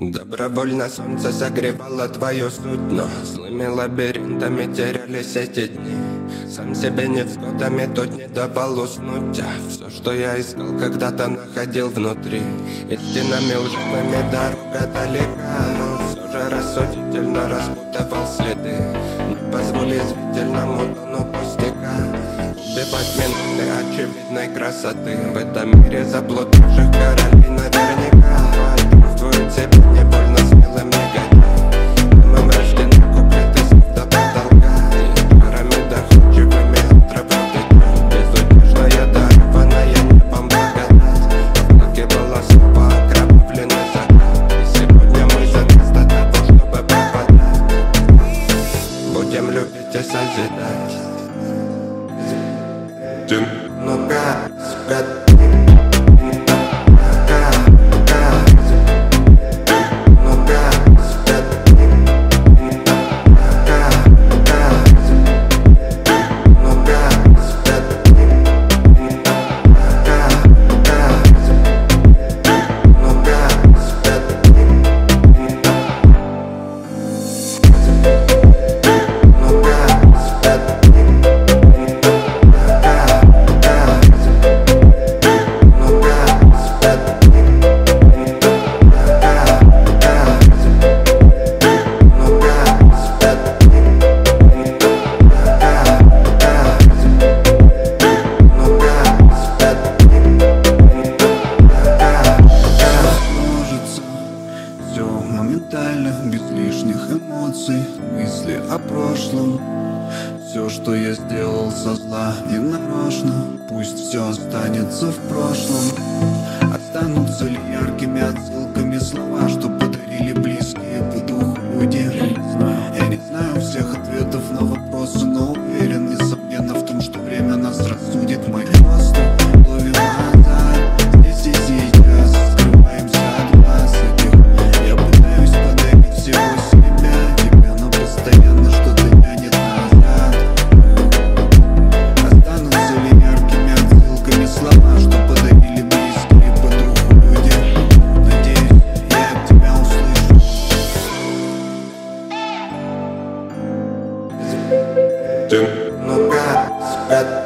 Добровольно солнце согревало твою суть Но злыми лабиринтами терялись эти дни. Сам себе невзгодами тут не давал уснуть. А все, что я искал, когда-то находил внутри. Истинами лживыми дорога далека Но все же рассудительно распутывал следы. Не позволь извительному тону пустяка Убивать минуты очевидной красоты. В этом мире заблудивших королей Будем любить и созидать Ну-ка, сука, эмоций, мысли о прошлом Все, что я сделал со зла и нарочно Пусть все останется в прошлом Останутся ли яркими отсылками слова, что подарили близкие по духу люди? Я не знаю всех ответов на вопросы, но уверен, несомненно, в том, что время нас рассудит. Мы that